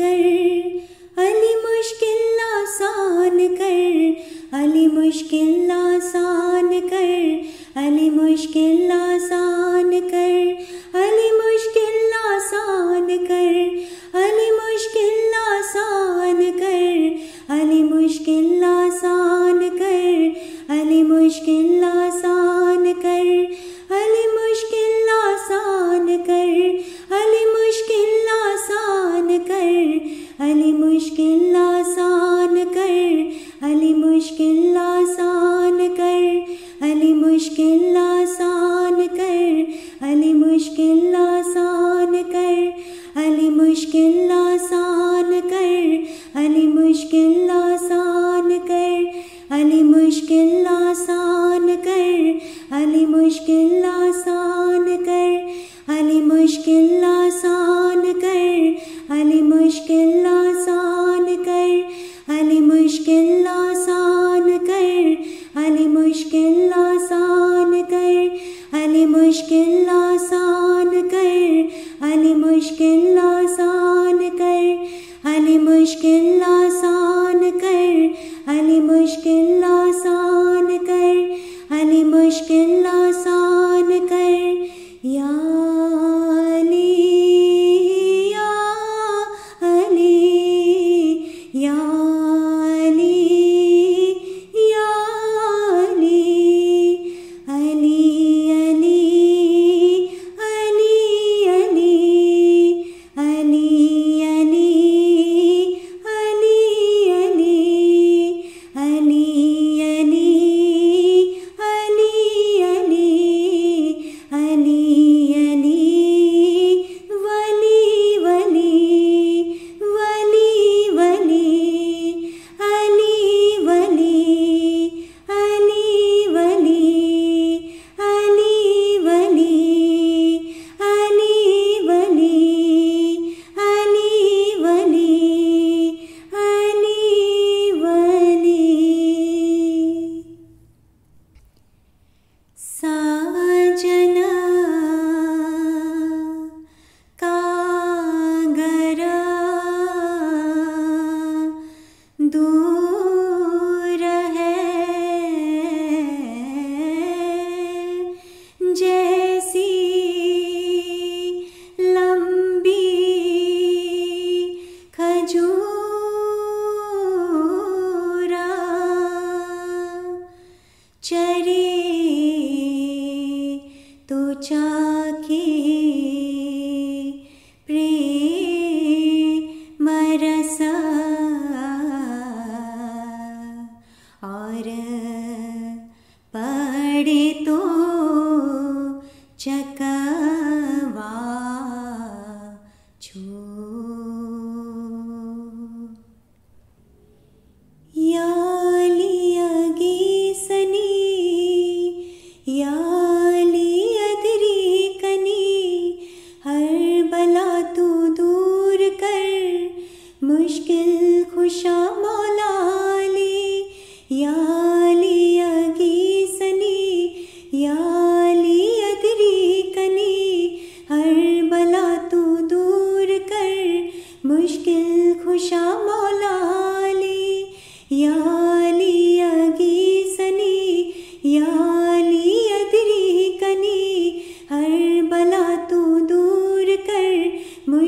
कर अली मुश्किल आसान कर अली मुश्किल आसान कर अली मुश्किल आसान कर अली मुश्किल आसान कर अली मुश्किल आसान कर अली मुश्किल आसान कर अली मुश्किल मुश्किल आसान कर, अली मुश्किल आसान कर, अली मुश्किल आसान कर, अली मुश्किल आसान कर, अली मुश्किल आसान कर, अली मुश्किल आसान कर, अली मुश्किल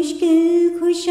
मुश्किल खुश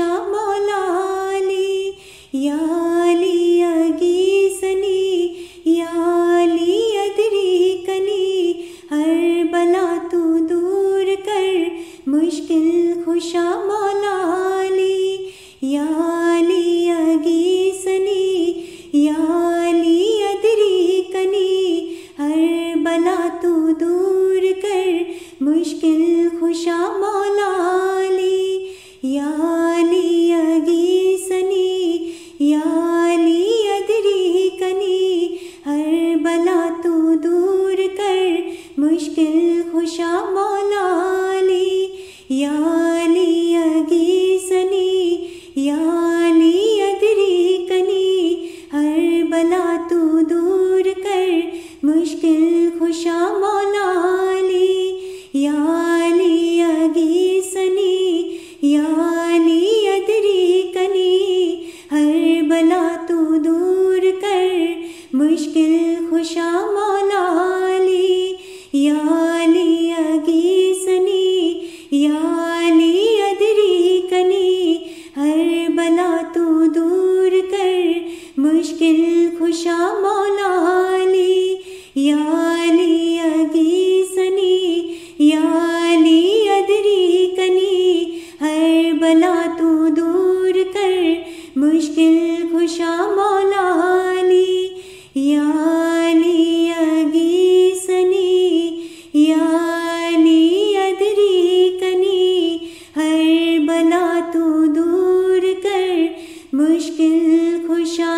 मुश्किल खुशा मौलाली याली अगीसनी याली अदरी कनी हर बला तू दूर कर मुश्किल खुशा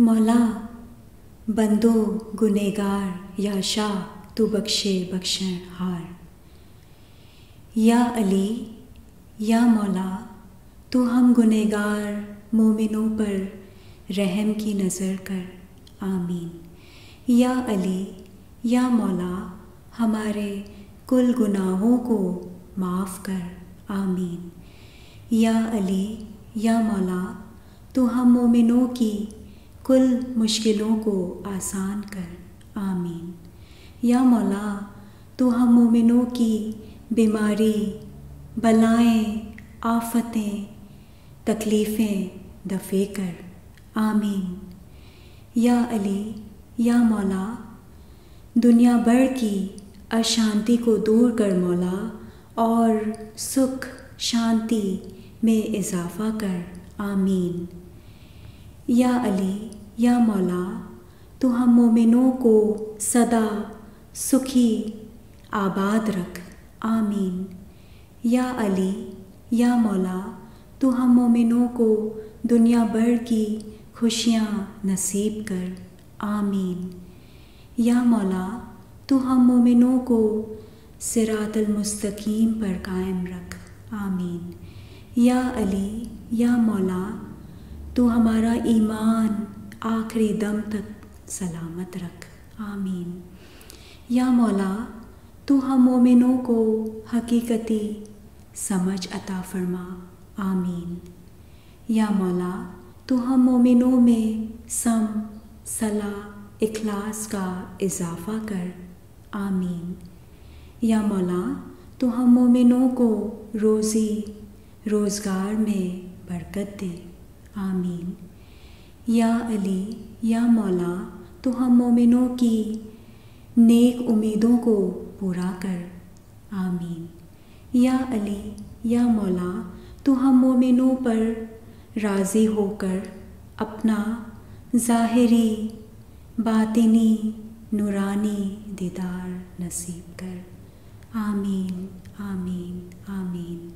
मौला, बंदो गुनेगार या शाह, तू बख्शे, बख्शण, हार। या अली, या मौला, तू हम गुनेगार मोमिनों पर रहम की नज़र कर। आमीन। या अली, या मौला, हमारे कुल गुनाहों को माफ़ कर। आमीन। या अली, या मौला, तू हम मोमिनों की कुल मुश्किलों को आसान कर। आमीन। या मौला, तू हम मोमिनों की बीमारी, बलाएँ, आफतें, तकलीफ़ें दफ़े कर। आमीन। या अली, या मौला, दुनिया भर की अशांति को दूर कर मौला, और सुख, शांति में इजाफ़ा कर। आमीन। या अली या मौला तो हम मोमिनों को सदा सुखी आबाद रख। आमीन। या अली, या मौला तो हम मोमिनों को दुनिया भर की खुशियाँ नसीब कर। आमीन। या मौला तो हम मोमिनों को सिरातल मुस्तकीम पर कायम रख। आमीन। या अली, या मौला तो हमारा ईमान आखिरी दम तक सलामत रख। आमीन। या मौला तो हम मोमिनों को हकीकती समझ अता फरमा। आमीन। या मौला तो हम मोमिनों में सम, सला, इखलास का इजाफ़ा कर। आमीन। या मौला तो हम मोमिनों को रोज़ी, रोज़गार में बरकत दे। आमीन। या अली, या मौला तो हम मोमिनों की नेक उम्मीदों को पूरा कर। आमीन। या अली, या मौला तो हम मोमिनों पर राज़ी होकर अपना ज़ाहरी, बातिनी, नूरानी दीदार नसीब कर। आमीन आमीन आमीन।